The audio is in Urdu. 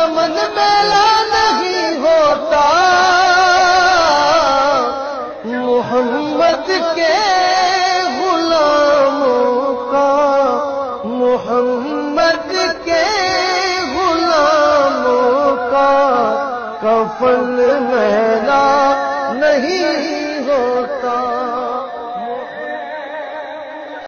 دامن میلا نہیں ہوتا۔ محمد کے غلاموں کا، محمد کے غلاموں کا کفن میلا نہیں ہوتا۔